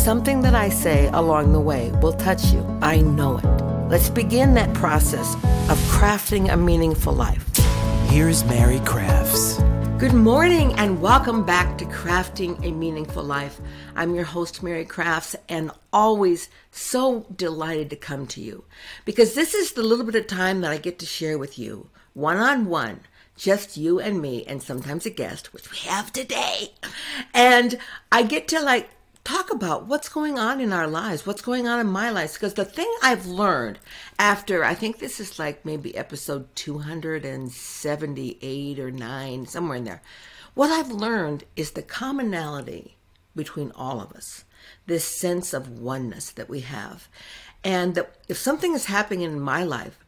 something that I say along the way will touch you. I know it. Let's begin that process of crafting a meaningful life. Here's Mary Crafts. Good morning and welcome back to Crafting a Meaningful Life. I'm your host, Mary Crafts, and always so delighted to come to you because this is the little bit of time that I get to share with you one on one, just you and me, and sometimes a guest, which we have today. And I get to like talk about what's going on in our lives, what's going on in my life. Because the thing I've learned after, I think this is like maybe episode 278 or 9, somewhere in there. What I've learned is the commonality between all of us, this sense of oneness that we have. And that if something is happening in my life,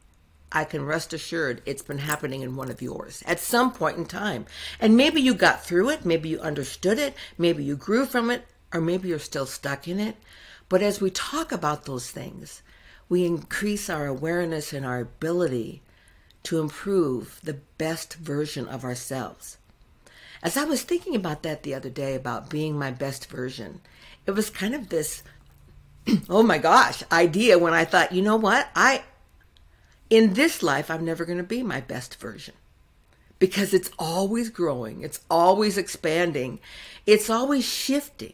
I can rest assured it's been happening in one of yours at some point in time. And maybe you got through it, maybe you understood it, maybe you grew from it, or maybe you're still stuck in it. But as we talk about those things, we increase our awareness and our ability to improve the best version of ourselves. As I was thinking about that the other day, about being my best version, it was kind of this, oh my gosh, idea when I thought, you know what? I, in this life, I'm never going to be my best version because it's always growing, it's always expanding, it's always shifting.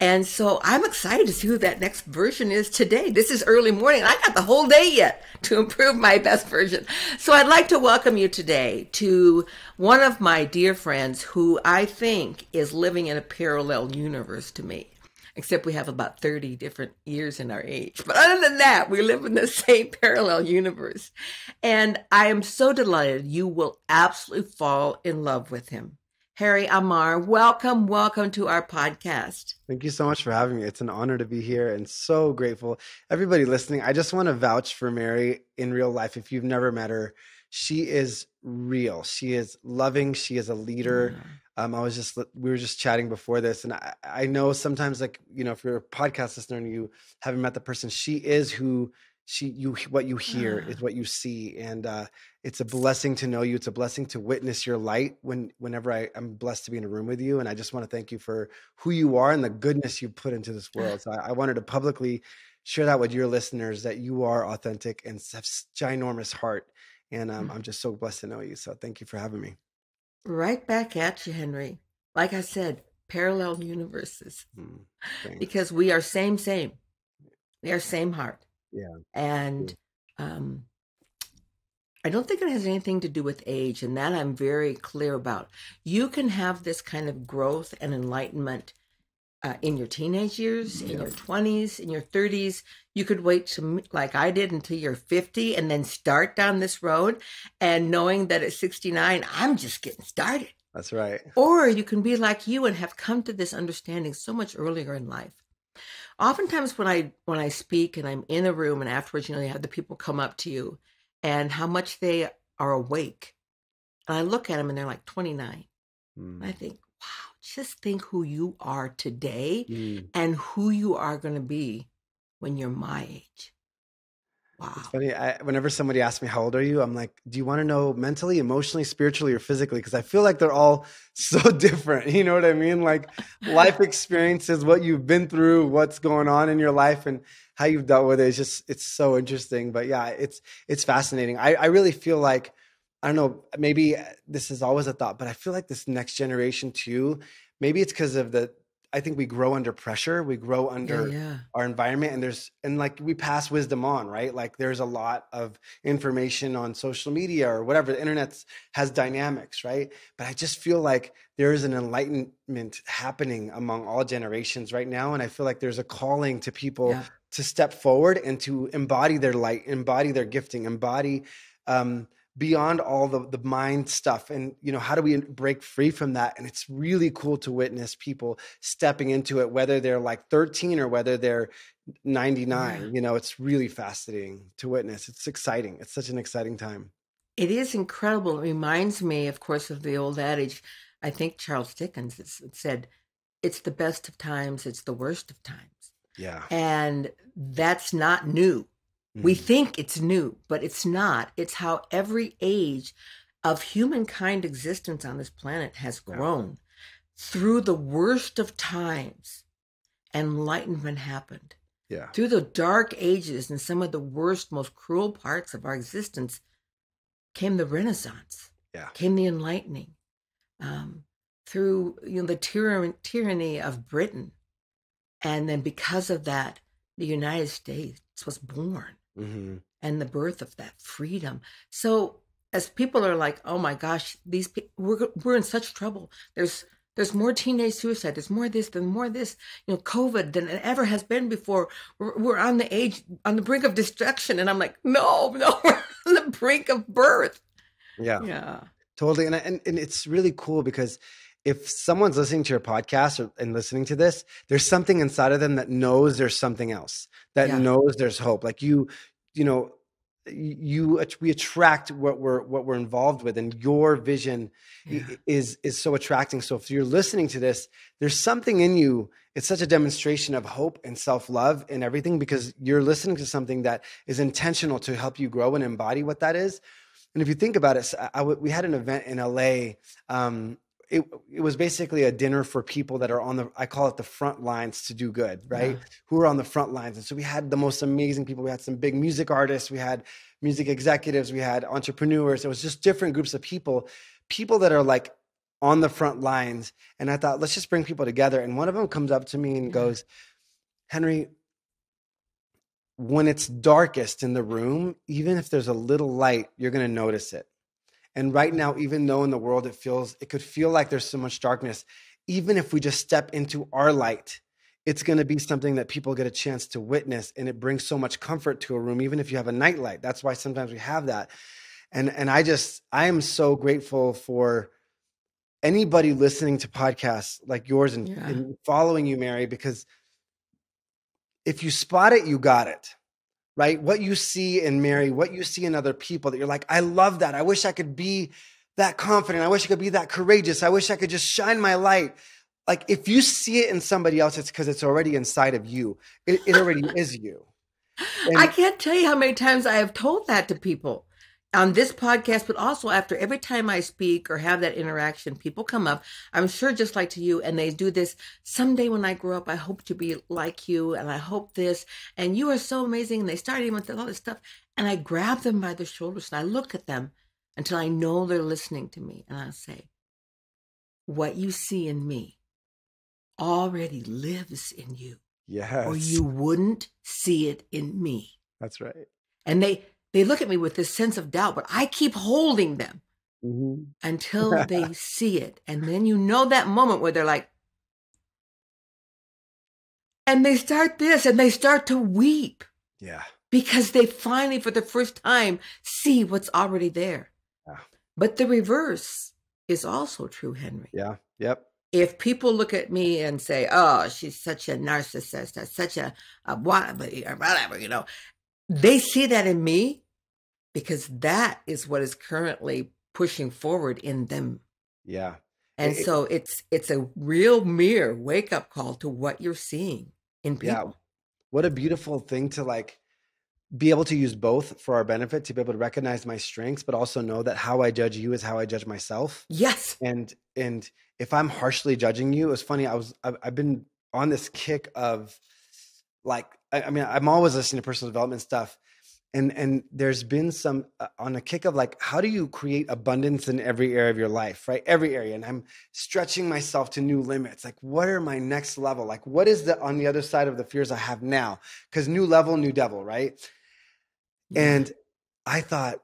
And so I'm excited to see who that next version is today. This is early morning. I got the whole day yet to improve my best version. So I'd like to welcome you today to one of my dear friends who I think is living in a parallel universe to me. Except we have about 30 different years in our age. But other than that, we live in the same parallel universe. And I am so delighted you will absolutely fall in love with him. Harry Ammar, welcome, welcome to our podcast. Thank you so much for having me. It's an honor to be here and so grateful. Everybody listening, I just want to vouch for Mary in real life. If you've never met her, she is real. She is loving. She is a leader. Um, I was just we were just chatting before this, and I, I know sometimes like you know if you're a podcast listener and you haven't met the person, she is who she you what you hear is what you see and uh it's a blessing to know you it's a blessing to witness your light when whenever I, i'm blessed to be in a room with you and i just want to thank you for who you are and the goodness you put into this world so I, I wanted to publicly share that with your listeners that you are authentic and have ginormous heart and um, i'm just so blessed to know you so thank you for having me. Right back at you henry. Like i said parallel universes. Mm, because we are same same. We are same heart yeah. And um, I don't think it has anything to do with age, and that I'm very clear about. You can have this kind of growth and enlightenment uh, in your teenage years, in your 20s, in your 30s. You could wait to, like I did, until you're 50 and then start down this road. And knowing that at 69, I'm just getting started. That's right. Or you can be like you and have come to this understanding so much earlier in life oftentimes when I when I speak and I'm in a room and afterwards, you know, you have the people come up to you and how much they are awake. And I look at them and they're like 29. Mm. I think, wow, just think who you are today mm. and who you are going to be when you're my age. Wow. It's funny. I, whenever somebody asks me, How old are you? I'm like, Do you want to know mentally, emotionally, spiritually, or physically? Because I feel like they're all so different. You know what I mean? Like life experiences, what you've been through, what's going on in your life, and how you've dealt with it. It's just, it's so interesting. But yeah, it's, it's fascinating. I, I really feel like, I don't know, maybe uh, this is always a thought, but I feel like this next generation too, maybe it's because of the, I think we grow under pressure. We grow under yeah, yeah. our environment, and there's and like we pass wisdom on, right? Like there's a lot of information on social media or whatever. The internet has dynamics, right? But I just feel like there is an enlightenment happening among all generations right now, and I feel like there's a calling to people yeah. to step forward and to embody their light, embody their gifting, embody. Um, beyond all the the mind stuff. And you know how do we break free from that? And it's really cool to witness people stepping into it whether they're like 13 or whether they're 99 yeah. you know it's really fascinating to witness. It's exciting. It's such an exciting time. It is incredible. It reminds me of course of the old adage i think charles dickens said it's the best of times it's the worst of times. Yeah. And that's not new we mm-hmm. think it's new, but it's not. It's how every age of humankind existence on this planet has grown yeah. through the worst of times. enlightenment happened. Yeah. Through the dark ages and some of the worst, most cruel parts of our existence came the Renaissance, Yeah. came the enlightening. Um, through you know the tyranny, tyranny of Britain, and then because of that, the United States was born hmm and the birth of that freedom. So as people are like, "Oh my gosh, these pe- we're we're in such trouble." There's there's more teenage suicide. There's more this than more this. You know, COVID than it ever has been before. We're, we're on the age on the brink of destruction, and I'm like, no, no, we're on the brink of birth. Yeah. Yeah, Totally. And, and and it's really cool because if someone's listening to your podcast or, and listening to this, there's something inside of them that knows there's something else, that Yeah. knows there's hope. Like you, you know, you we attract what we're what we're involved with and your vision Yeah. is is so attracting so if you're listening to this there's something in you it's such a demonstration of hope and self-love and everything because you're listening to something that is intentional to help you grow and embody what that is and if you think about it, so I- I w- we had an event in LA. Um, it, it was basically a dinner for people that are on the, I call it the front lines to do good, right? Yeah. Who are on the front lines. And so we had the most amazing people. We had some big music artists, we had music executives, we had entrepreneurs. It was just different groups of people, people that are like on the front lines. And I thought, let's just bring people together. And one of them comes up to me and goes, Henry, when it's darkest in the room, even if there's a little light, you're going to notice it. And right now, even though in the world it feels, it could feel like there's so much darkness, even if we just step into our light, it's going to be something that people get a chance to witness and it brings so much comfort to a room even if you have a nightlight. That's why sometimes we have that. And and i just i am so grateful for anybody listening to podcasts like yours and, Yeah. and following you mary because if you spot it you got it right? What you see in mary what you see in other people that you're like i love that. I wish i could be that confident. I wish i could be that courageous. I wish i could just shine my light. Like if you see it in somebody else it's because it's already inside of you. It, it already is you. And- I can't tell you how many times I have told that to people on this podcast, but also after every time I speak or have that interaction, people come up, I'm sure just like to you, and they do this. Someday when I grow up, I hope to be like you, and I hope this, and you are so amazing. And they start even with all this stuff, and I grab them by the shoulders and I look at them until I know they're listening to me, and I say, What you see in me already lives in you, yes or you wouldn't see it in me that's right and they they look at me with this sense of doubt but i keep holding them Mhm. until they see it and then you know that moment where they're like and they start this and they start to weep yeah because they finally for the first time see what's already there Yeah. but the reverse is also true henry yeah yep if people look at me and say, "Oh, she's such a narcissist, that's such a, a whatever," you know, they see that in me because that is what is currently pushing forward in them, yeah and It- so it's it's a real mirror wake up call to what you're seeing in people. Yeah. what a beautiful thing to like be able to use both for our benefit to be able to recognize my strengths but also know that how i judge you is how i judge myself Yes, and and if i'm harshly judging you it's funny i was i've, I've been on this kick of like I, I mean i'm always listening to personal development stuff and and there's been some uh, on a kick of like how do you create abundance in every area of your life right? Every area and i'm stretching myself to new limits. Like what are my next level? Like what is the on the other side of the fears i have now? Because new level new devil right? And I thought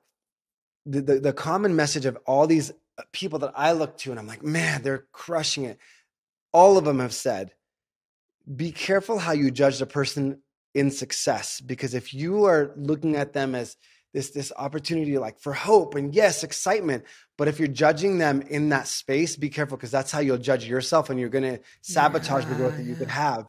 the, the, the common message of all these uh, people that I look to, and I'm like, man, they're crushing it. All of them have said, be careful how you judge the person in success, because if you are looking at them as this this opportunity like for hope and yes excitement but if you're judging them in that space be careful because that's how you'll judge yourself and you're going to sabotage the growth that you could have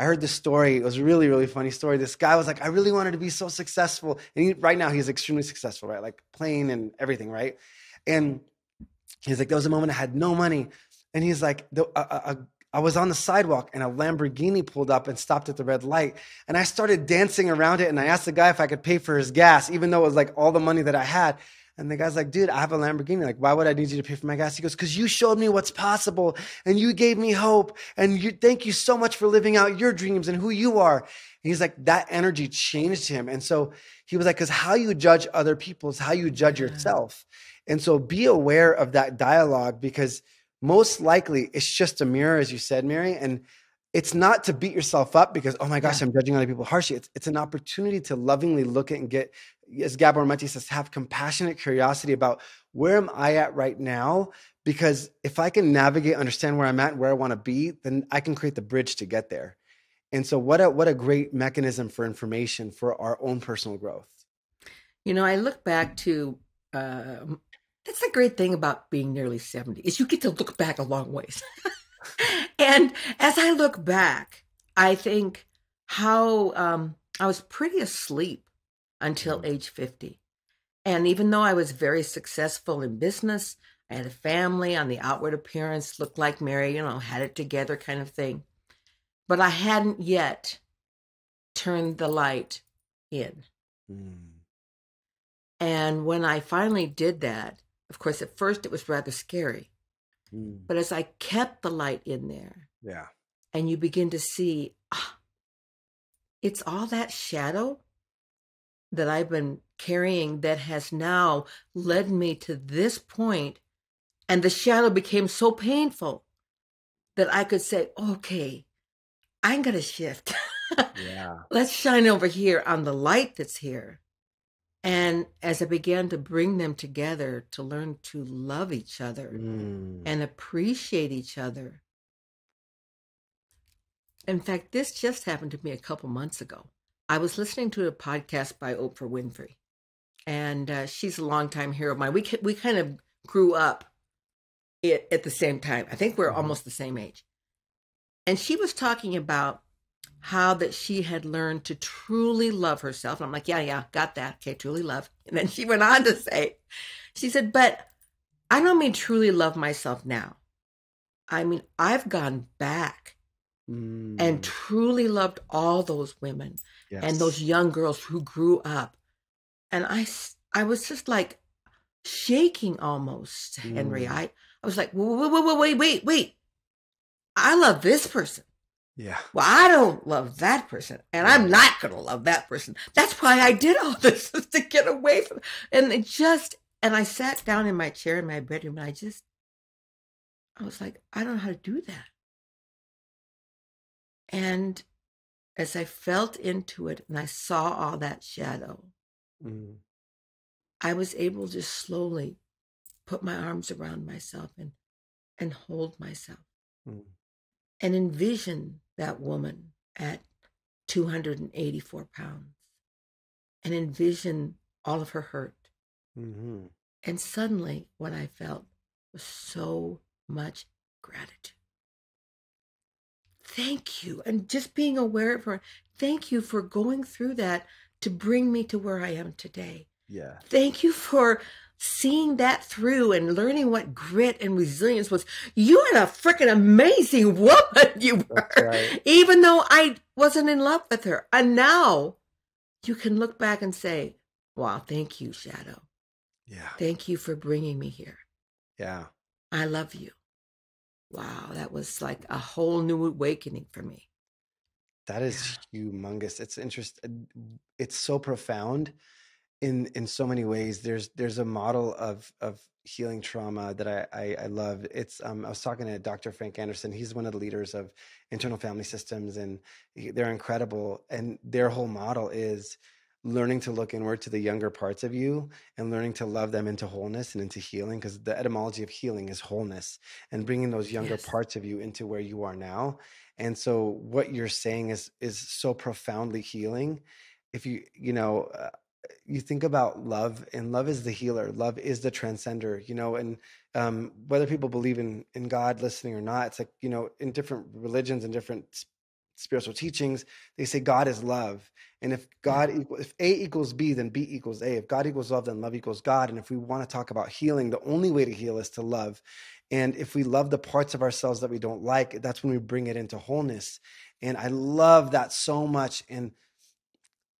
I heard this story. It was a really, really funny story. This guy was like, I really wanted to be so successful. And he, right now he's extremely successful, right? Like playing and everything, right? And he's like, there was a moment I had no money. And he's like, a, a, I was on the sidewalk and a Lamborghini pulled up and stopped at the red light. And I started dancing around it. And I asked the guy if I could pay for his gas, even though it was like all the money that I had. And the guy's like, dude, I have a Lamborghini. Like, why would I need you to pay for my gas? He goes, because you showed me what's possible and you gave me hope. And you thank you so much for living out your dreams and who you are. And he's like, that energy changed him. And so he was like, because how you judge other people is how you judge yourself. And so be aware of that dialogue because most likely it's just a mirror, as you said, Mary. And it's not to beat yourself up because, oh my gosh, yeah. I'm judging other people harshly. It's, it's an opportunity to lovingly look at and get, as Gabor Mate says, have compassionate curiosity about where am I at right now? Because if I can navigate, understand where I'm at, where I want to be, then I can create the bridge to get there. And so, what a what a great mechanism for information for our own personal growth. You know, I look back to uh, that's the great thing about being nearly seventy is you get to look back a long ways. and as I look back, I think how um, I was pretty asleep until mm-hmm. age 50. And even though I was very successful in business, I had a family on the outward appearance, looked like Mary, you know, had it together kind of thing. But I hadn't yet turned the light in. Mm. And when I finally did that, of course, at first it was rather scary Mm. But as I kept the light in there, yeah, and you begin to see, ah, it's all that shadow that I've been carrying that has now led me to this point, and the shadow became so painful that I could say, okay, I'm gonna shift. yeah. Let's shine over here on the light that's here. And as I began to bring them together to learn to love each other mm. and appreciate each other. In fact, this just happened to me a couple months ago. I was listening to a podcast by Oprah Winfrey, and uh, she's a longtime hero of mine. We we kind of grew up it, at the same time. I think we're mm-hmm. almost the same age. And she was talking about how that she had learned to truly love herself. And I'm like, yeah, yeah, got that. Okay, truly love. And then she went on to say, she said, but I don't mean truly love myself now. I mean, I've gone back mm. and truly loved all those women yes. and those young girls who grew up. And I, I was just like shaking almost, mm. Henry. I, I was like, wait, wait, wait, wait, wait, wait. I love this person. Yeah. Well, I don't love that person, and I'm not going to love that person. That's why I did all this is to get away from. And it just, and I sat down in my chair in my bedroom, and I just, I was like, I don't know how to do that. And as I felt into it, and I saw all that shadow, mm. I was able to slowly put my arms around myself and and hold myself. Mm and envision that woman at 284 pounds and envision all of her hurt. Mm-hmm. And suddenly, what I felt was so much gratitude. Thank you. And just being aware of her, thank you for going through that to bring me to where I am today. Yeah. Thank you for seeing that through and learning what grit and resilience was. You are a freaking amazing woman. You were, right. even though I wasn't in love with her. And now you can look back and say, wow, thank you, Shadow. Yeah. Thank you for bringing me here. Yeah. I love you. Wow, that was like a whole new awakening for me. That is yeah. humongous. It's interesting. Uh, it's so profound in in so many ways there's there's a model of of healing trauma that I, I, I love. It's um, I was talking to Dr. Frank Anderson. He's one of the leaders of internal family systems, and they're incredible. And their whole model is learning to look inward to the younger parts of you and learning to love them into wholeness and into healing. Because the etymology of healing is wholeness, and bringing those younger yes. parts of you into where you are now. And so, what you're saying is is so profoundly healing. If you you know. You think about love and love is the healer love is the transcender you know and um, whether people believe in in god listening or not it's like you know in different religions and different spiritual teachings they say god is love and if god equals if a equals b then b equals a if god equals love then love equals god and if we want to talk about healing the only way to heal is to love and if we love the parts of ourselves that we don't like that's when we bring it into wholeness and i love that so much and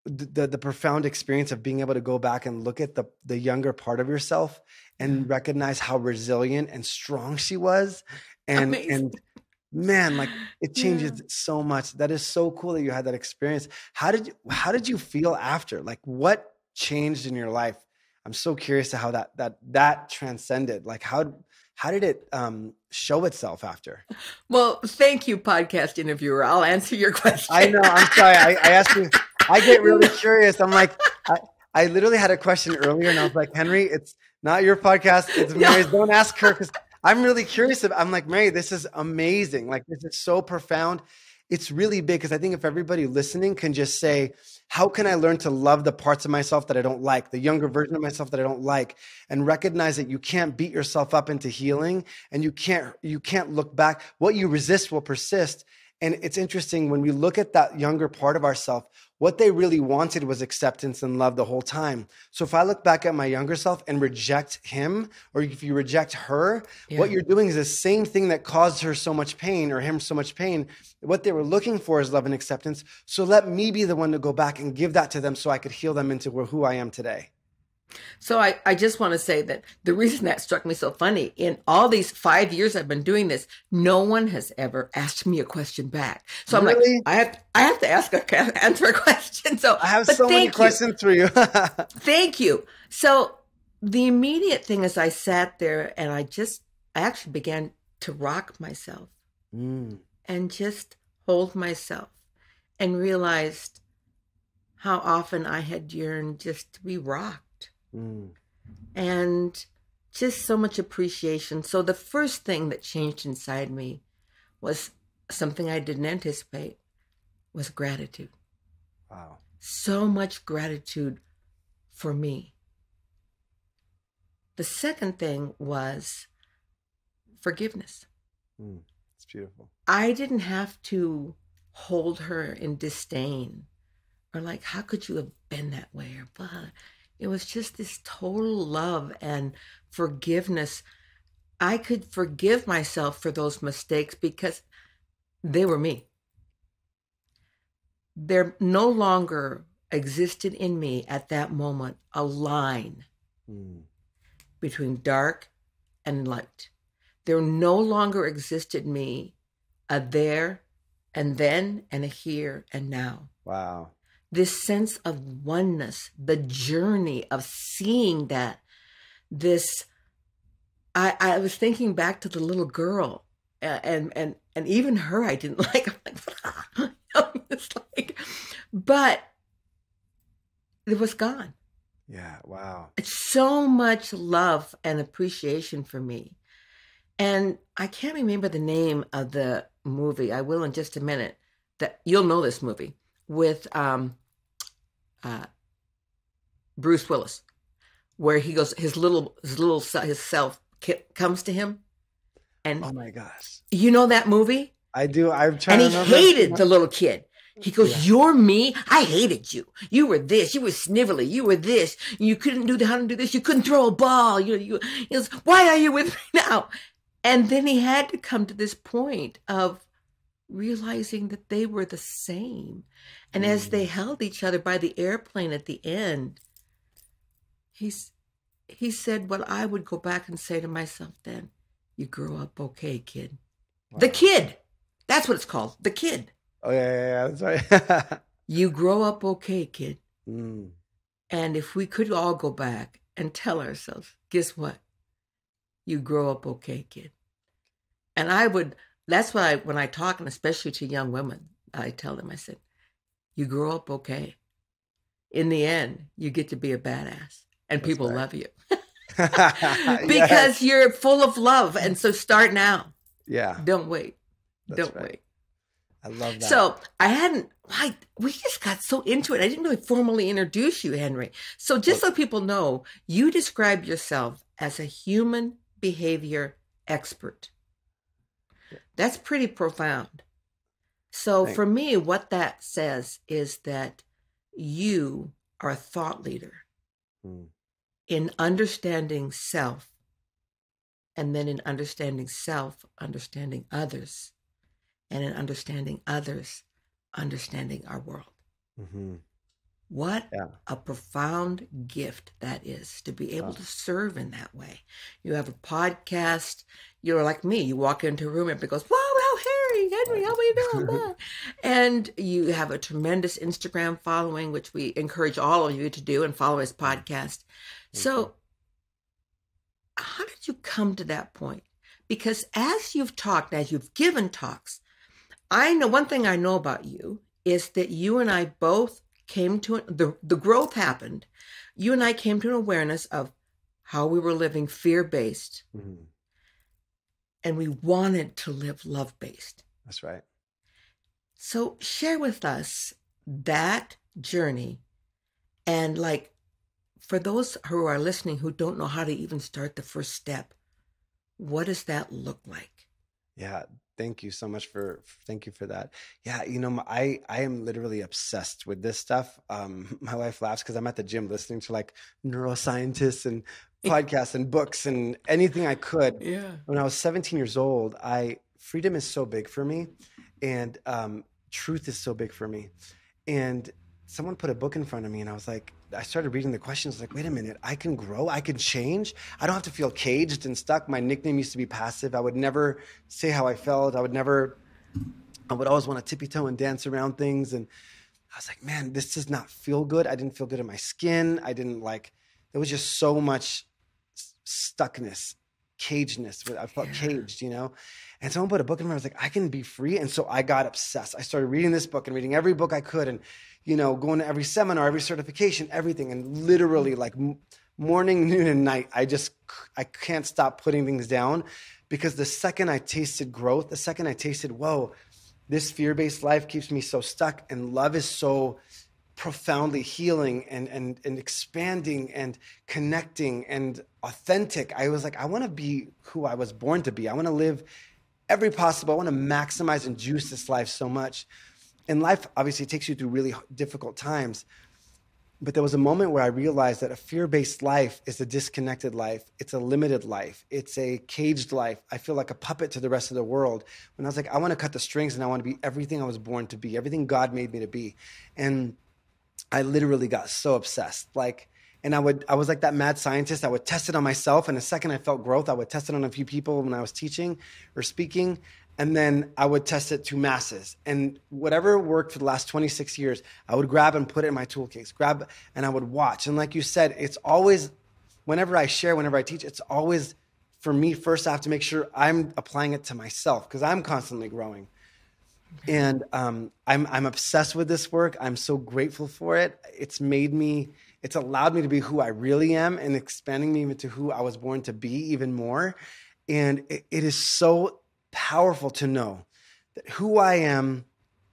the the profound experience of being able to go back and look at the the younger part of yourself and recognize how resilient and strong she was and Amazing. and man like it changes Yeah. so much. That is so cool that you had that experience. How did you how did you feel after? Like what changed in your life? I'm so curious to how that that that transcended. Like how how did it um show itself after? Well, thank you, podcast interviewer. I'll answer your question. i know. I'm sorry. I, I asked you i get really curious. I'm like I, I literally had a question earlier and i was like henry it's not your podcast. It's No. mary's. Don't ask her because i'm really curious about, i'm like mary this is amazing. Like this is so profound. It's really big because i think if everybody listening can just say how can i learn to love the parts of myself that i don't like the younger version of myself that i don't like and recognize that you can't beat yourself up into healing and you can't you can't look back. What you resist will persist. And it's interesting when we look at that younger part of ourself what they really wanted was acceptance and love the whole time. So if i look back at my younger self and reject him or if you reject her what you're doing is the same thing that caused her so much pain or him so much pain. What they were looking for is love and acceptance. So let me be the one to go back and give that to them so i could heal them into who i am today So I, I just want to say that the reason that struck me so funny in all these five years I've been doing this, no one has ever asked me a question back. So I'm Really? like, I have I have to ask a answer a question. So i have so many questions for you Thank you. So the immediate thing is I sat there and I just I actually began to rock myself Mm, and just hold myself and realized how often I had yearned just to be rocked mm, and just so much appreciation. So the first thing that changed inside me was something I didn't anticipate was gratitude. wow So much gratitude for me. The second thing was forgiveness. Mm, it's beautiful I didn't have to hold her in disdain or like, how could you have been that way? Or blah. It was just this total love and forgiveness. I could forgive myself for those mistakes because they were me. There no longer existed in me at that moment a line Mm, between dark and light. There no longer existed me a there and then and a here and now. wow This sense of oneness, the journey of seeing that, this. I, I was thinking back to the little girl, and and and even her I didn't like. I'm like, it's like, but it was gone. yeah wow It's so much love and appreciation for me. And I can't remember the name of the movie. I will in just a minute. That you'll know this movie with um, uh, Bruce Willis, where he goes, his little, his little, his self comes to him, and oh my gosh you know that movie. i do i'm trying And he hated the little kid. He goes, Yeah. "You're me. I hated you. You were this. You were snivelly. You were this. You couldn't do the how to do this. You couldn't throw a ball. You, you. He goes, Why are you with me now?" And then he had to come to this point of realizing that they were the same. And as they held each other by the airplane at the end, he's he said what I would go back and say to myself then. You grow up okay, kid. The kid. That's what it's called. The kid. oh yeah yeah, yeah that's right You grow up okay, kid. Mm, And if we could all go back and tell ourselves, guess what? You grow up okay, kid. And I would, that's why I, when I talk, and especially to young women, I tell them, I said, you grow up okay. In the end, you get to be a badass and That's people right. love you Yes. because you're full of love. And so start now. yeah Don't wait. That's Don't right. wait. i love that So I hadn't. I we just got so into it. I didn't really formally introduce you, Henry. So just so people know, you describe yourself as a human behavior expert. That's pretty profound. So Thank- for me, what that says is that you are a thought leader Mm, in understanding self, and then in understanding self, understanding others, and in understanding others, understanding our world. mhm. What Yeah. a profound gift that is to be able Wow. to serve in that way. You have a podcast. You're like me. You walk into a room and everybody goes, "Wow, wow, Harry, Henry, how are you doing?" And you have a tremendous Instagram following, which we encourage all of you to do and follow his podcast. So, how did you come to that point? Because as you've talked, as you've given talks, I know one thing I know about you is that you and I both came to the the growth happened. You and I came to an awareness of how we were living fear based, Mhm. And we wanted to live love based. That's right. So share with us that journey, and like for those who are listening who don't know how to even start the first step, what does that look like? Yeah, thank you so much for thank you for that. Yeah, you know, I I am literally obsessed with this stuff. Um, my wife laughs because I'm at the gym listening to like neuroscientists and podcasts and books and anything I could. Yeah. When I was 17 years old, I freedom is so big for me, and um, truth is so big for me, and someone put a book in front of me, and I was like, I started reading the questions, like, wait a minute, I can grow, I can change, I don't have to feel caged and stuck. My nickname used to be passive. I would never say how I felt. I would never. I would always want to tippy toe and dance around things, and I was like, man, this does not feel good. I didn't feel good in my skin. I didn't like. There was just so much stuckness, cagedness. I felt Yeah. caged, you know. And someone put a book in my, I was like, I can be free. And so I got obsessed. I started reading this book and reading every book I could, and you know, going to every seminar, every certification, everything, and literally like m- morning, noon, and night. I just I can't stop putting things down because the second I tasted growth, the second I tasted, whoa, this fear-based life keeps me so stuck, and love is so profoundly healing and and and expanding and connecting and authentic. I was like, I want to be who I was born to be. I want to live every possible. I want to maximize and juice this life so much. And life obviously takes you through really difficult times. But there was a moment where I realized that a fear based life is a disconnected life. It's a limited life. It's a caged life. I feel like a puppet to the rest of the world. When I was like, I want to cut the strings and I want to be everything I was born to be, everything God made me to be. And I literally got so obsessed. Like, and I would, I was like that mad scientist. I would test it on myself. And the second I felt growth, I would test it on a few people when I was teaching or speaking. And then I would test it to masses. And whatever worked for the last 26 years, I would grab and put it in my toolkits, grab, and I would watch. And like you said, it's always, whenever I share, whenever I teach, it's always for me first, I have to make sure I'm applying it to myself because I'm constantly growing and um, I'm I'm obsessed with this work. I'm so grateful for it. It's made me. It's allowed me to be who I really am, and expanding me into who I was born to be even more. And it, it is so powerful to know that who I am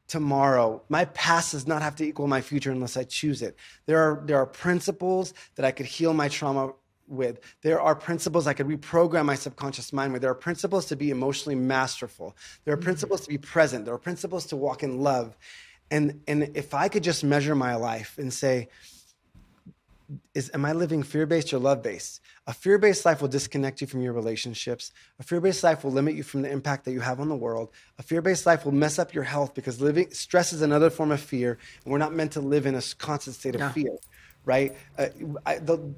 tomorrow, my past does not have to equal my future unless I choose it. There are there are principles that I could heal my trauma with. There are principles I could reprogram my subconscious mind with. There are principles to be emotionally masterful. There are principles to be present. There are principles to walk in love. And and if I could just measure my life and say, is am I living fear-based or love-based? A fear-based life will disconnect you from your relationships. A fear-based life will limit you from the impact that you have on the world. A fear-based life will mess up your health because living stress is another form of fear, and we're not meant to live in a constant state of No. fear, right? Uh, I, the,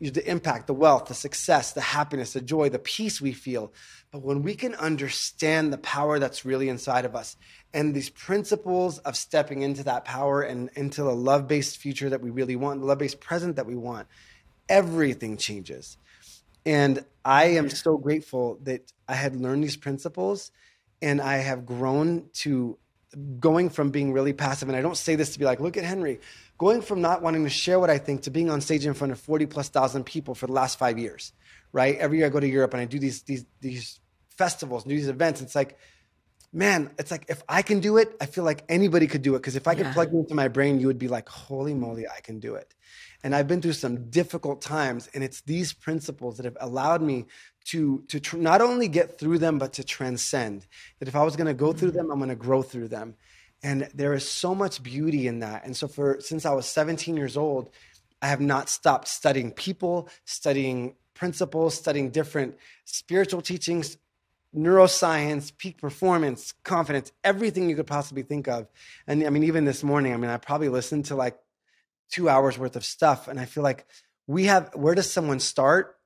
the impact, the wealth, the success, the happiness, the joy, the peace we feel. But when we can understand the power that's really inside of us and these principles of stepping into that power and into the love based future that we really want, the love based present that we want, everything changes. And I am so grateful that I had learned these principles and I have grown to going from being really passive. And I don't say this to be like, look at Henry, going from not wanting to share what I think to being on stage in front of 40 plus thousand people for the last five years, right? Every year I go to Europe and I do these, these, these festivals and do these events. It's like, man, it's like if I can do it, I feel like anybody could do it. Because if I could Yeah. plug you into my brain, you would be like, holy moly, I can do it. And I've been through some difficult times, and it's these principles that have allowed me to to tr- not only get through them, but to transcend. That if I was going to go through mm-hmm. them, I'm going to grow through them. And there is so much beauty in that. And so, for since I was 17 years old, I have not stopped studying people, studying principles, studying different spiritual teachings, neuroscience, peak performance, confidence, everything you could possibly think of. And I mean, even this morning, I mean, I probably listened to like two hours worth of stuff. And I feel like we have, where does someone start?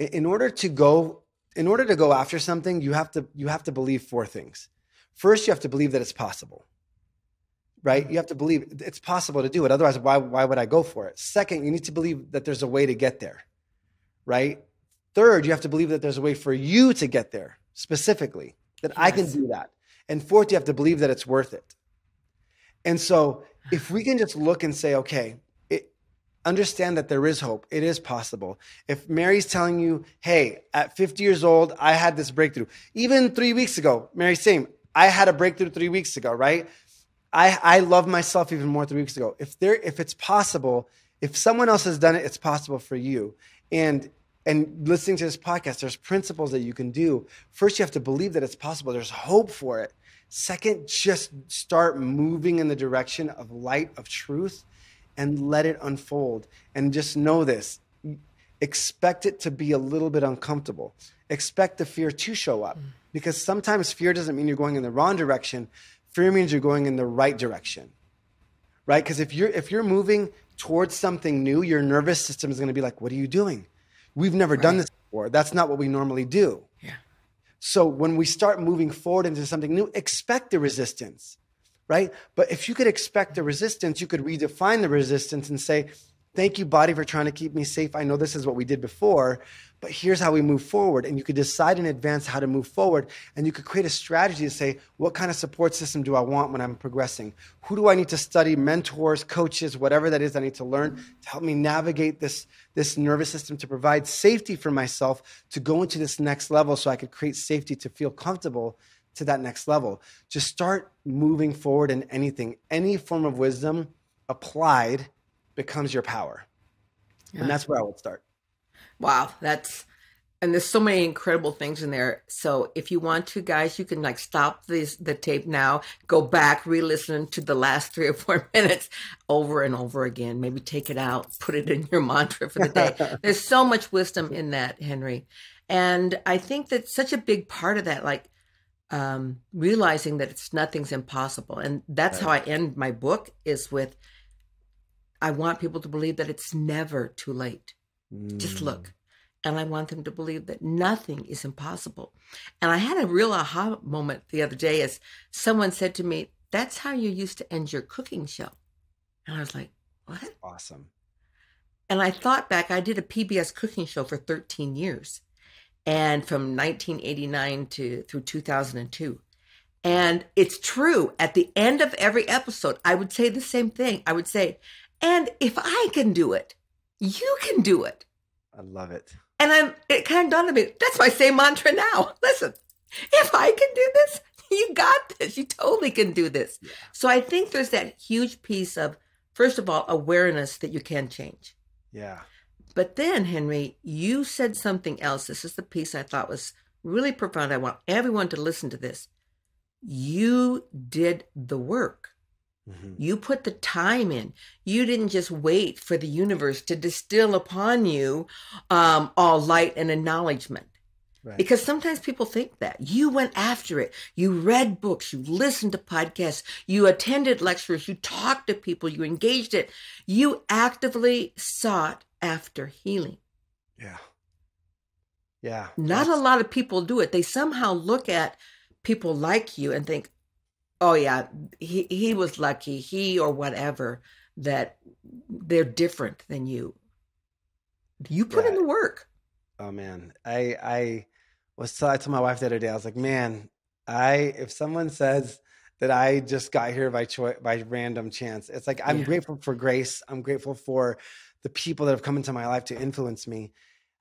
In order to go, in order to go after something, you have to, you have to believe four things. First, you have to believe that it's possible right? Mm-hmm. You have to believe it's possible to do it. Otherwise, why, why would I go for it? Second, you need to believe that there's a way to get there, right? Third, you have to believe that there's a way for you to get there specifically, that yes. I can do that. And fourth, you have to believe that it's worth it. And so if we can just look and say, okay, it, understand that there is hope, it is possible. If Mary's telling you, hey, at 50 years old, I had this breakthrough. Even three weeks ago, Mary, same. I had a breakthrough three weeks ago, right? I, I love myself even more three weeks ago. If there, if it's possible, if someone else has done it, it's possible for you. And and listening to this podcast, there's principles that you can do. First, you have to believe that it's possible. There's hope for it. Second, just start moving in the direction of light of truth and let it unfold. And just know this expect it to be a little bit uncomfortable. Expect the fear to show up mm. Because sometimes fear doesn't mean you're going in the wrong direction. Fear means you're going in the right direction. Right? Because if you're if you're moving towards something new, your nervous system is going to be like, "What are you doing? We've never right. done this before. That's not what we normally do." Yeah. So when we start moving forward into something new, expect the resistance. Right? But if you could expect the resistance, you could redefine the resistance and say, Thank you, body, for trying to keep me safe. I know this is what we did before, but here's how we move forward. And you could decide in advance how to move forward. And you could create a strategy to say, what kind of support system do I want when I'm progressing? Who do I need to study? Mentors, coaches, whatever that is I need to learn to help me navigate this, this nervous system to provide safety for myself to go into this next level so I could create safety to feel comfortable to that next level. Just start moving forward in anything, any form of wisdom applied becomes your power. Yeah. And that's where I would start. Wow, that's and there's so many incredible things in there. So if you want to, guys, you can like stop this the tape now, go back, re-listen to the last three or four minutes over and over again. Maybe take it out, put it in your mantra for the day. there's so much wisdom in that, Henry. And I think that such a big part of that, like um, realizing that it's nothing's impossible. And that's right. how I end my book is with I want people to believe that it's never too late. Mm. Just look. And I want them to believe that nothing is impossible. And I had a real aha moment the other day as someone said to me, That's how you used to end your cooking show. And I was like, What? Awesome. And I thought back, I did a PBS cooking show for 13 years. And from 1989 to through 2002. And it's true. At the end of every episode, I would say the same thing. I would say, and if I can do it, you can do it. I love it. And I'm it kind of dawned on me, that's my same mantra now. Listen, if I can do this, you got this. You totally can do this. Yeah. So I think there's that huge piece of, first of all, awareness that you can change. Yeah. But then, Henry, you said something else. This is the piece I thought was really profound. I want everyone to listen to this. You did the work. Mm-hmm. You put the time in. You didn't just wait for the universe to distill upon you um, all light and acknowledgement. Right. Because sometimes people think that. You went after it. You read books, you listened to podcasts, you attended lectures, you talked to people, you engaged it. You actively sought after healing. Yeah. Yeah. Not a lot of people do it. They somehow look at people like you and think, oh yeah. He he was lucky. He or whatever that they're different than you. You put yeah. in the work. Oh man. I i was i told my wife the other day i was like man i if someone says that i just got here by choice by random chance it's like i'm yeah. grateful for grace. I'm grateful for the people that have come into my life to influence me.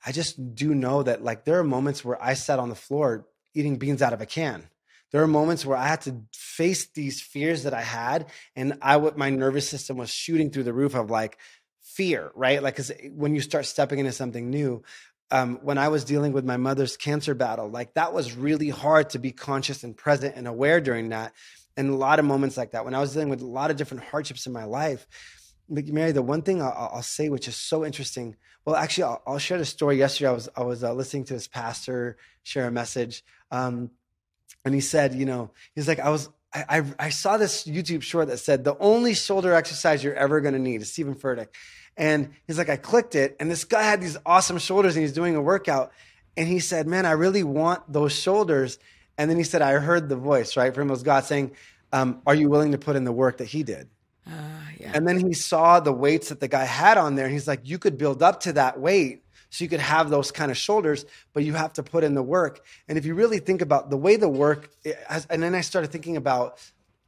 I just do know that like there are moments where i sat on the floor eating beans out of a can there are moments where I had to face these fears that I had, and I my nervous system was shooting through the roof of like fear, right? Like, because when you start stepping into something new, um, when I was dealing with my mother's cancer battle, like that was really hard to be conscious and present and aware during that. And a lot of moments like that, when I was dealing with a lot of different hardships in my life, but Mary, the one thing I'll, I'll, say, which is so interesting. Well, actually, I'll, I'll share the story. Yesterday, I was I was uh, listening to this pastor share a message. Um, and he said, you know, he's like, I was I, I, I saw this YouTube short that said the only shoulder exercise you're ever going to need is Steven Furtick. And he's like, I clicked it, and this guy had these awesome shoulders, and he's doing a workout. And he said, Man, I really want those shoulders. And then he said, I heard the voice, right? From was God saying, um, Are you willing to put in the work that he did? Uh, yeah. And then he saw the weights that the guy had on there. And he's like, You could build up to that weight so you could have those kind of shoulders, but you have to put in the work. And if you really think about the way the work, has, and then I started thinking about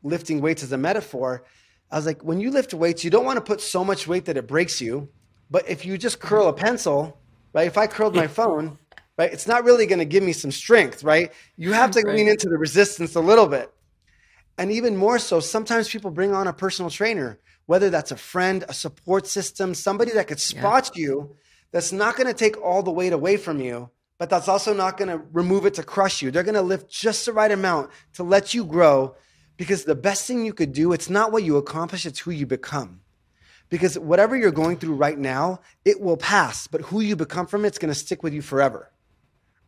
lifting weights as a metaphor. I was like, when you lift weights, you don't want to put so much weight that it breaks you. But if you just curl a pencil, right? If I curled my phone, right, it's not really going to give me some strength, right? You have to right. lean into the resistance a little bit. And even more so, sometimes people bring on a personal trainer, whether that's a friend, a support system, somebody that could spot yeah. you that's not going to take all the weight away from you, but that's also not going to remove it to crush you. They're going to lift just the right amount to let you grow because the best thing you could do, it's not what you accomplish, it's who you become. Because whatever you're going through right now, it will pass, but who you become from it's going to stick with you forever.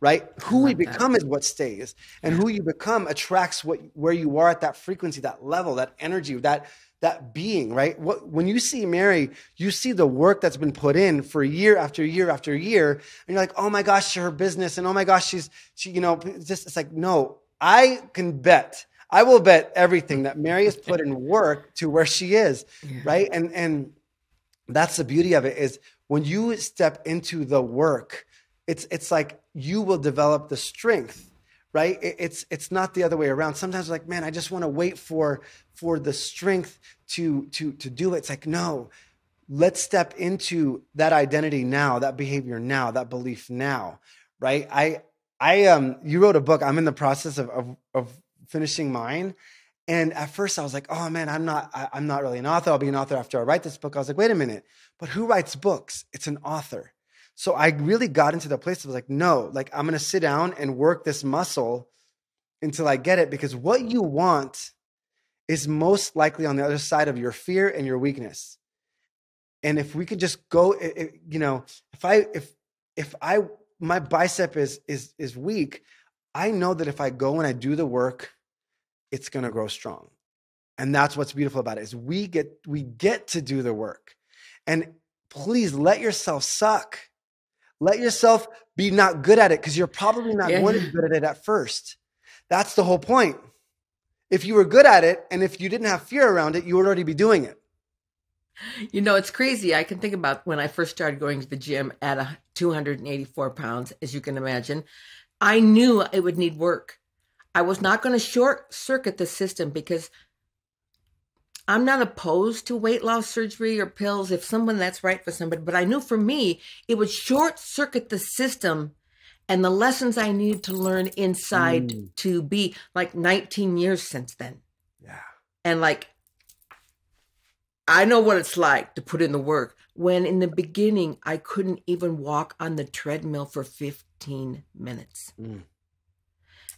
Right? Who we become that. is what stays. And who you become attracts what where you are at that frequency, that level, that energy, that that being, right? What, when you see Mary, you see the work that's been put in for year after year after year, and you're like, oh my gosh, her business, and oh my gosh, she's, she, you know, just it's like, no, I can bet, I will bet everything that Mary has put in work to where she is, yeah. right? And and that's the beauty of it is when you step into the work, it's it's like you will develop the strength right? It's it's not the other way around. Sometimes like man i just want to wait for for the strength to to to do it. It's like no. Let's step into that identity now that behavior now that belief now right? I i um you wrote a book i'm in the process of of, of finishing mine. And at first i was like oh man i'm not I, i'm not really an author. I'll be an author after i write this book. I was like wait a minute. But who writes books? It's an author so I really got into the place of like, no, like I'm gonna sit down and work this muscle until I get it because what you want is most likely on the other side of your fear and your weakness. And if we could just go, you know, if I if if I my bicep is is is weak, I know that if I go and I do the work, it's gonna grow strong. And that's what's beautiful about it is we get we get to do the work. And please let yourself suck. Let yourself be not good at it because you're probably not yeah. going to be good at it at first. That's the whole point. If you were good at it and if you didn't have fear around it, you would already be doing it. You know, it's crazy. I can think about when I first started going to the gym at a 284 pounds, as you can imagine. I knew it would need work. I was not going to short circuit the system because I'm not opposed to weight loss surgery or pills if someone that's right for somebody, but I knew for me, it would short circuit the system and the lessons I needed to learn inside mm. to be like 19 years since then. Yeah. And like, I know what it's like to put in the work when in the beginning I couldn't even walk on the treadmill for 15 minutes. Mm.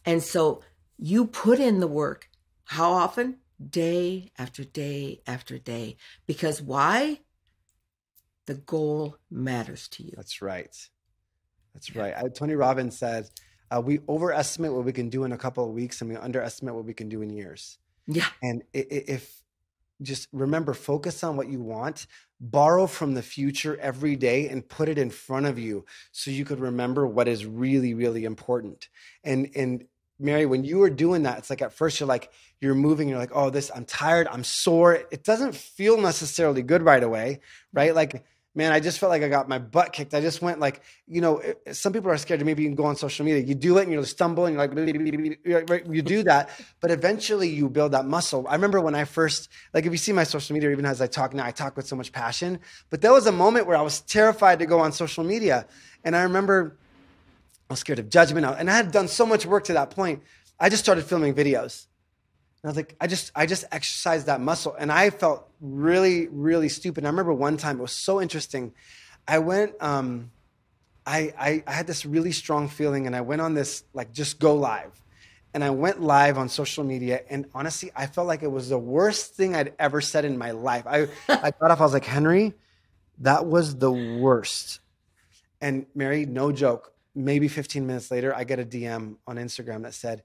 And so you put in the work. How often? Day after day after day. Because why? The goal matters to you. That's right. That's right. I, Tony Robbins said, uh, we overestimate what we can do in a couple of weeks and we underestimate what we can do in years. Yeah. And if just remember, focus on what you want, borrow from the future every day and put it in front of you so you could remember what is really, really important. And, and Mary, when you were doing that, it's like at first you're like, you're moving, you're like, oh, this, I'm tired, I'm sore. It doesn't feel necessarily good right away, right? Like, man, I just felt like I got my butt kicked. I just went like, you know, some people are scared to maybe even go on social media. You do it and you stumble and you're like, you do that, but eventually you build that muscle. I remember when I first, like, if you see my social media, even as I talk now, I talk with so much passion. But there was a moment where I was terrified to go on social media. And I remember, I was scared of judgment. And I had done so much work to that point. I just started filming videos. And I was like, I just, I just exercised that muscle. And I felt really, really stupid. And I remember one time, it was so interesting. I went, um, I, I, I had this really strong feeling and I went on this, like, just go live. And I went live on social media. And honestly, I felt like it was the worst thing I'd ever said in my life. I, I got off, I was like, Henry, that was the worst. And Mary, no joke, maybe 15 minutes later, I get a DM on Instagram that said,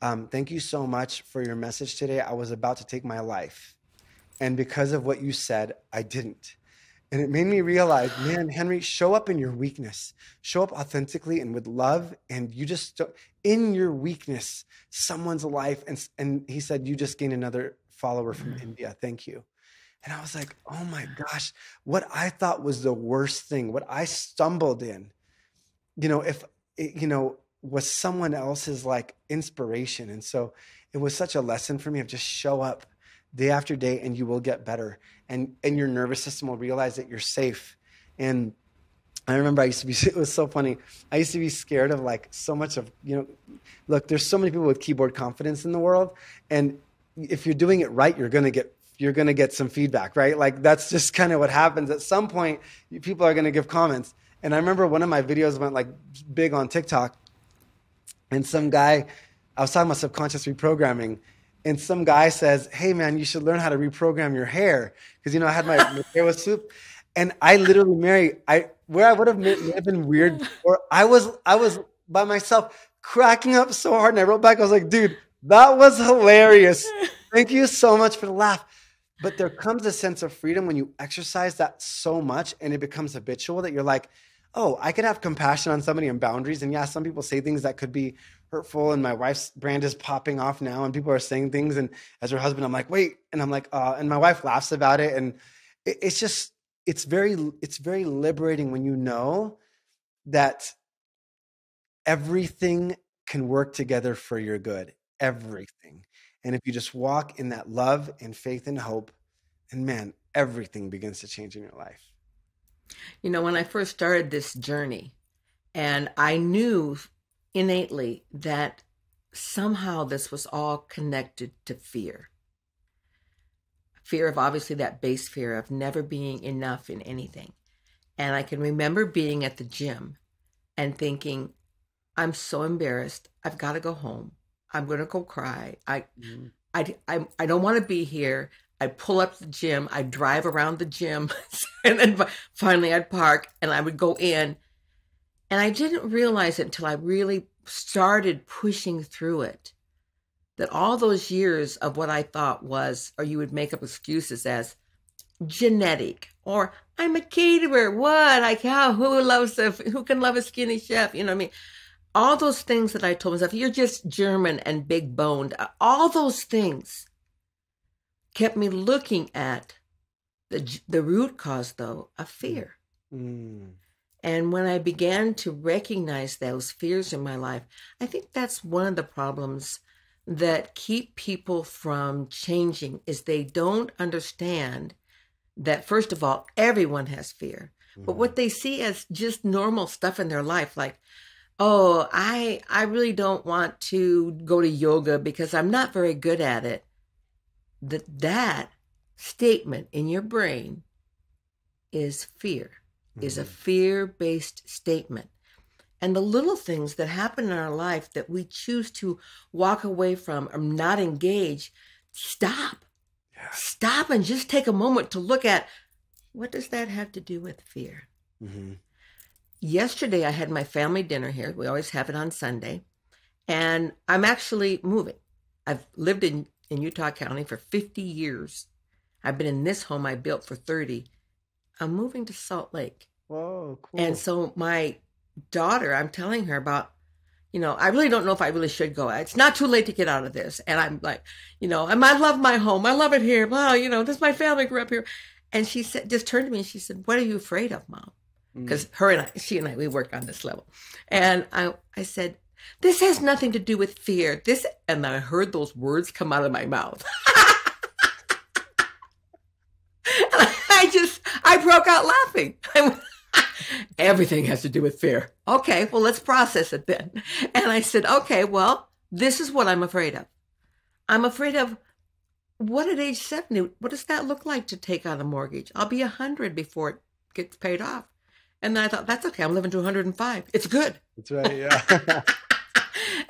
um, thank you so much for your message today. I was about to take my life. And because of what you said, I didn't. And it made me realize, man, Henry, show up in your weakness, show up authentically and with love. And you just, in your weakness, someone's life. And, and he said, You just gained another follower from mm. India. Thank you. And I was like, Oh my gosh, what I thought was the worst thing, what I stumbled in, you know, if, eh, you know, was someone else's like inspiration. And so it was such a lesson for me of just show up day after day and you will get better. And and your nervous system will realize that you're safe. And I remember I used to be it was so funny. I used to be scared of like so much of, you know, look, there's so many people with keyboard confidence in the world. And if you're doing it right, you're gonna get you're gonna get some feedback, right? Like that's just kind of what happens. At some point, people are gonna give comments. And I remember one of my videos went like big on TikTok and some guy, I was talking about subconscious reprogramming, and some guy says, "Hey man, you should learn how to reprogram your hair because you know I had my, my hair was soup." And I literally, Mary, I where I would have been weird, or I was I was by myself cracking up so hard, and I wrote back, I was like, "Dude, that was hilarious. Thank you so much for the laugh." But there comes a sense of freedom when you exercise that so much, and it becomes habitual that you're like, oh, I could have compassion on somebody and boundaries. And yeah, some people say things that could be hurtful. And my wife's brand is popping off now, and people are saying things. And as her husband, I'm like, wait, and I'm like, uh, and my wife laughs about it, and it, it's just, it's very, it's very liberating when you know that everything can work together for your good, everything. And if you just walk in that love and faith and hope, and man, everything begins to change in your life. You know, when I first started this journey, and I knew innately that somehow this was all connected to fear. Fear of obviously that base fear of never being enough in anything. And I can remember being at the gym and thinking, I'm so embarrassed. I've got to go home. I'm going to go cry. I, mm. I, I, I don't want to be here. I'd pull up the gym, I'd drive around the gym, and then finally I'd park and I would go in. And I didn't realize it until I really started pushing through it that all those years of what I thought was, or you would make up excuses as genetic, or I'm a caterer. What? I how who loves a who can love a skinny chef? You know what I mean? All those things that I told myself, you're just German and big boned. All those things kept me looking at the the root cause though of fear. Mm. And when I began to recognize those fears in my life, I think that's one of the problems that keep people from changing is they don't understand that first of all everyone has fear. Mm. But what mm. they see as just normal stuff in their life like oh, I I really don't want to go to yoga because I'm not very good at it that that statement in your brain is fear, mm-hmm. is a mm-hmm. fear based statement. And the little things that happen in our life that we choose to walk away from or not engage, stop. Yeah. Stop and just take a moment to look at what does that have to do with fear? Mm-hmm. Yesterday, I had my family dinner here. We always have it on Sunday. And I'm actually moving. I've lived in in Utah County for 50 years. I've been in this home I built for 30. I'm moving to Salt Lake. Whoa, cool. And so my daughter, I'm telling her about, you know, I really don't know if I really should go. It's not too late to get out of this. And I'm like, you know, and I love my home. I love it here. Wow, you know, this my family grew up here. And she said, just turned to me and she said, What are you afraid of, mom? Because mm. her and I, she and I, we work on this level. And I, I said, this has nothing to do with fear. This, and I heard those words come out of my mouth. I just, I broke out laughing. Everything has to do with fear. Okay, well, let's process it then. And I said, okay, well, this is what I'm afraid of. I'm afraid of what at age 70, what does that look like to take out a mortgage? I'll be 100 before it gets paid off. And then I thought, that's okay. I'm living to 105. It's good. That's right. Yeah.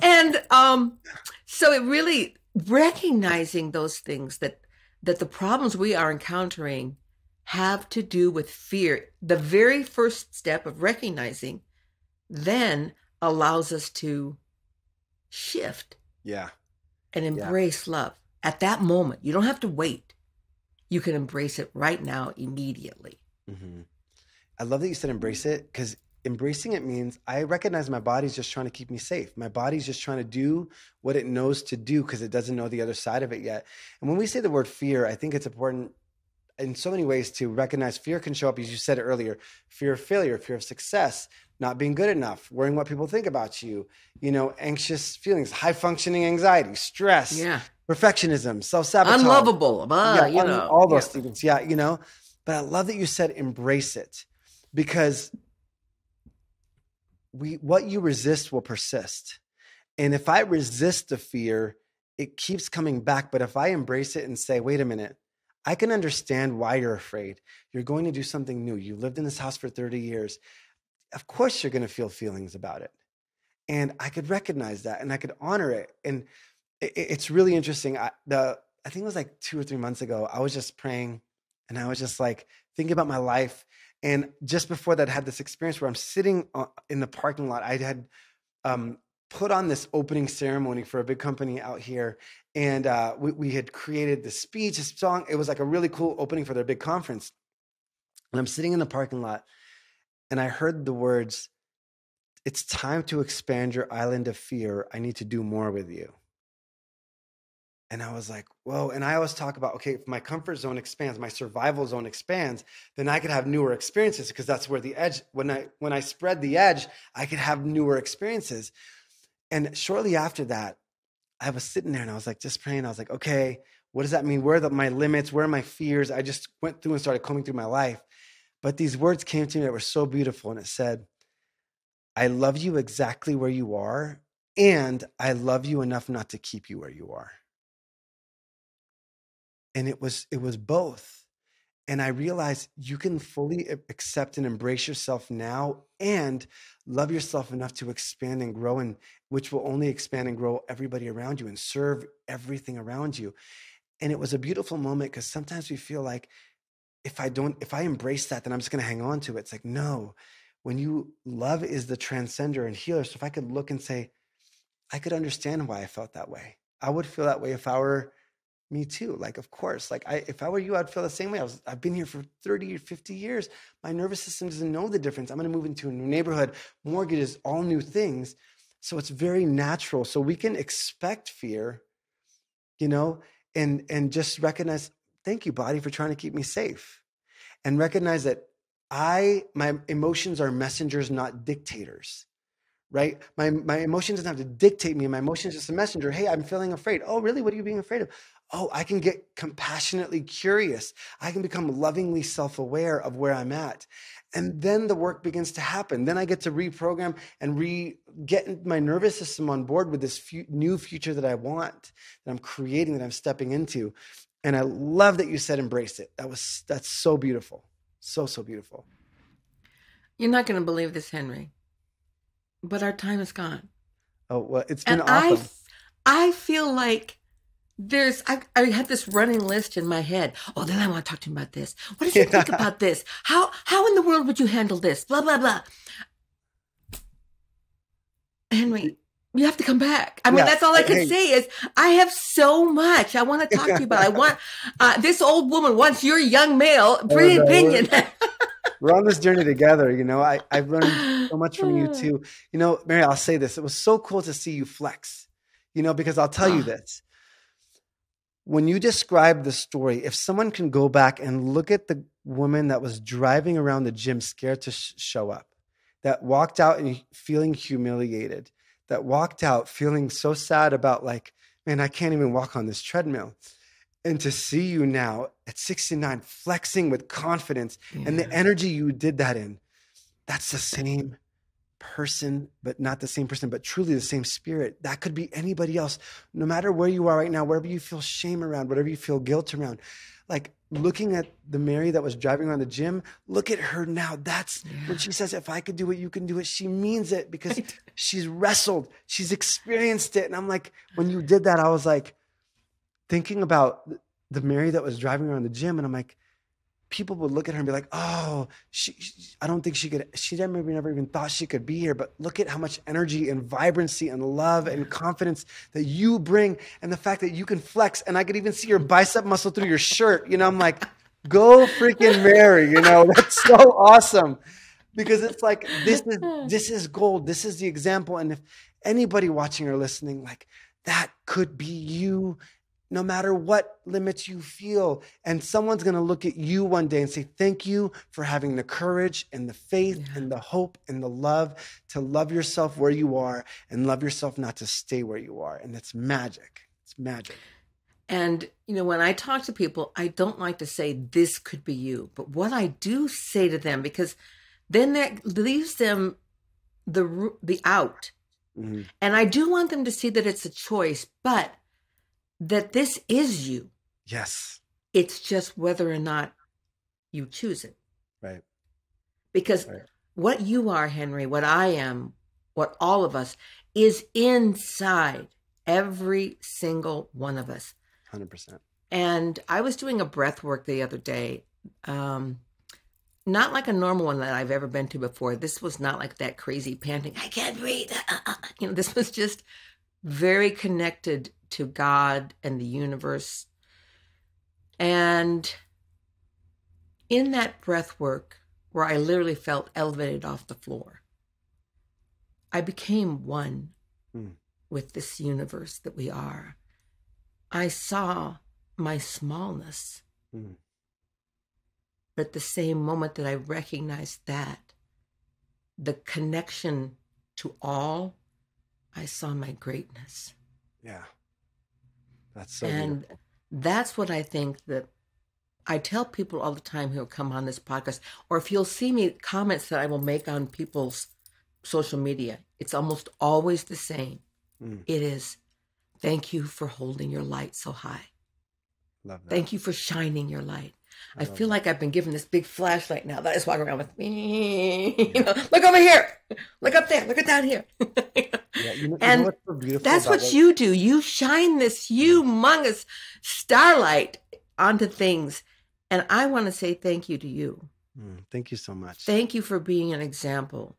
And um, so it really recognizing those things that that the problems we are encountering have to do with fear. The very first step of recognizing then allows us to shift. Yeah. and embrace yeah. love at that moment. You don't have to wait. You can embrace it right now, immediately. Mm-hmm. I love that you said embrace it because embracing it means I recognize my body's just trying to keep me safe. My body's just trying to do what it knows to do because it doesn't know the other side of it yet. And when we say the word fear, I think it's important in so many ways to recognize fear can show up, as you said earlier fear of failure, fear of success, not being good enough, worrying what people think about you, you know, anxious feelings, high functioning anxiety, stress, yeah. perfectionism, self sabotage, unlovable, uh, yeah, you know, all those yeah. things. Yeah, you know. But I love that you said embrace it because we what you resist will persist. And if I resist the fear, it keeps coming back. But if I embrace it and say, wait a minute, I can understand why you're afraid. You're going to do something new. You lived in this house for 30 years. Of course, you're going to feel feelings about it. And I could recognize that and I could honor it. And it, it's really interesting. I, the, I think it was like two or three months ago, I was just praying and I was just like thinking about my life. And just before that, I had this experience where I'm sitting in the parking lot. I had um, put on this opening ceremony for a big company out here. And uh, we, we had created the speech, a song. It was like a really cool opening for their big conference. And I'm sitting in the parking lot and I heard the words, It's time to expand your island of fear. I need to do more with you. And I was like, whoa. And I always talk about, okay, if my comfort zone expands, my survival zone expands, then I could have newer experiences because that's where the edge, when I when I spread the edge, I could have newer experiences. And shortly after that, I was sitting there and I was like, just praying. I was like, okay, what does that mean? Where are the, my limits? Where are my fears? I just went through and started combing through my life. But these words came to me that were so beautiful. And it said, I love you exactly where you are. And I love you enough not to keep you where you are. And it was, it was both and I realized you can fully accept and embrace yourself now and love yourself enough to expand and grow, and which will only expand and grow everybody around you and serve everything around you. And it was a beautiful moment because sometimes we feel like if I don't, if I embrace that, then I'm just going to hang on to it. It's like, no, when you love is the transcender and healer. So if I could look and say, I could understand why I felt that way. I would feel that way if I were me too like of course like i if i were you i'd feel the same way i was i've been here for 30 or 50 years my nervous system doesn't know the difference i'm going to move into a new neighborhood mortgages all new things so it's very natural so we can expect fear you know and and just recognize thank you body for trying to keep me safe and recognize that i my emotions are messengers not dictators right? My my emotion doesn't have to dictate me. My emotion is just a messenger. Hey, I'm feeling afraid. Oh, really? What are you being afraid of? Oh, I can get compassionately curious. I can become lovingly self-aware of where I'm at. And then the work begins to happen. Then I get to reprogram and re get my nervous system on board with this fu- new future that I want, that I'm creating, that I'm stepping into. And I love that you said embrace it. That was that's so beautiful. So so beautiful. You're not going to believe this, Henry but our time is gone. Oh well, it's been and awesome. I, I feel like there's I, I have this running list in my head. Oh, then I want to talk to him about this. What did you yeah. think about this? How how in the world would you handle this? Blah blah blah. Henry, you have to come back. I mean, yeah. that's all I can hey. say is I have so much I want to talk to you about. I want uh, this old woman wants your young male. Opinion. we're on this journey together. You know, I, I've learned so much from you too. You know, Mary, I'll say this. It was so cool to see you flex, you know, because I'll tell you ah. this. When you describe the story, if someone can go back and look at the woman that was driving around the gym scared to sh- show up, that walked out and feeling humiliated, that walked out feeling so sad about like, man, I can't even walk on this treadmill and to see you now at 69 flexing with confidence yeah. and the energy you did that in that's the same person but not the same person but truly the same spirit that could be anybody else. No matter where you are right now wherever you feel shame around whatever you feel guilt around like looking at the mary that was driving around the gym look at her now. That's yeah. when she says if i could do it you can do it. She means it because she's wrestled. She's experienced it. And i'm like when you did that i was like thinking about the Mary that was driving around the gym, and I'm like, people would look at her and be like, "Oh, she, she I don't think she could. She maybe never even thought she could be here. But look at how much energy and vibrancy and love and confidence that you bring, and the fact that you can flex. And I could even see your bicep muscle through your shirt. You know, I'm like, go freaking Mary. You know, that's so awesome because it's like this is this is gold. This is the example. And if anybody watching or listening, like that could be you no matter what limits you feel. And someone's going to look at you one day and say, Thank you for having the courage and the faith yeah. and the hope and the love to love yourself where you are and love yourself not to stay where you are. And it's magic. It's magic. And, you know, when I talk to people, I don't like to say, This could be you. But what I do say to them, because then that leaves them the the out. Mm-hmm. And I do want them to see that it's a choice, but that this is you. Yes. It's just whether or not you choose it. Right. Because right. what you are, Henry, what I am, what all of us is inside every single one of us. 100%. And I was doing a breath work the other day. Um, not like a normal one that I've ever been to before. This was not like that crazy panting, I can't breathe. You know, this was just very connected to God and the universe. And in that breath work, where I literally felt elevated off the floor, I became one hmm. with this universe that we are. I saw my smallness. Hmm. But at the same moment that I recognized that, the connection to all, I saw my greatness. Yeah. That's so And beautiful. that's what I think that I tell people all the time who'll come on this podcast, or if you'll see me comments that I will make on people's social media, it's almost always the same. Mm. It is, thank you for holding your light so high. Love that. Thank you for shining your light. I, I feel that. like I've been given this big flashlight now that I just walk around with me. Yeah. You know, look over here, look up there, look at down here. yeah, you know, and you know that's what it? you do. You shine this humongous starlight onto things, and I want to say thank you to you. Mm, thank you so much. Thank you for being an example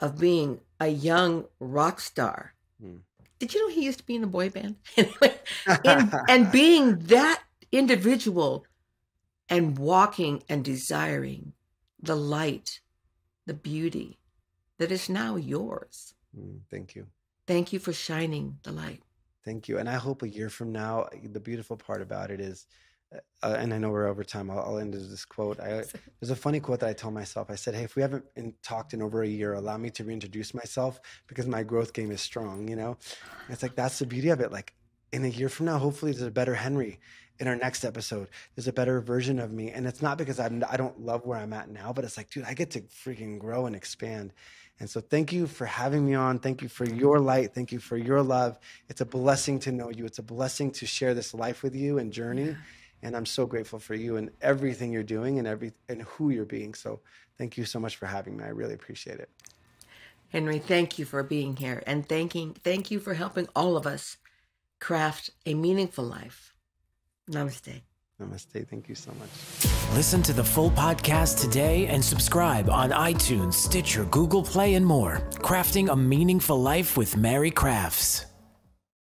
of being a young rock star. Mm. Did you know he used to be in a boy band? and, and being that individual and walking and desiring the light, the beauty that is now yours. Mm, thank you. Thank you for shining the light. Thank you. And I hope a year from now, the beautiful part about it is, uh, uh and I know we're over time. I'll, I'll end with this quote. I, there's a funny quote that I told myself. I said, "Hey, if we haven't in, talked in over a year, allow me to reintroduce myself because my growth game is strong." You know, and it's like that's the beauty of it. Like in a year from now, hopefully, there's a better Henry in our next episode. There's a better version of me, and it's not because I'm I don't love where I'm at now, but it's like, dude, I get to freaking grow and expand. And so, thank you for having me on. Thank you for your light. Thank you for your love. It's a blessing to know you. It's a blessing to share this life with you and journey. Yeah. And I'm so grateful for you and everything you're doing and every and who you're being. So, thank you so much for having me. I really appreciate it. Henry, thank you for being here and thanking thank you for helping all of us craft a meaningful life. Namaste. Namaste. Thank you so much. Listen to the full podcast today and subscribe on iTunes, Stitcher, Google Play, and more. Crafting a meaningful life with Mary Crafts.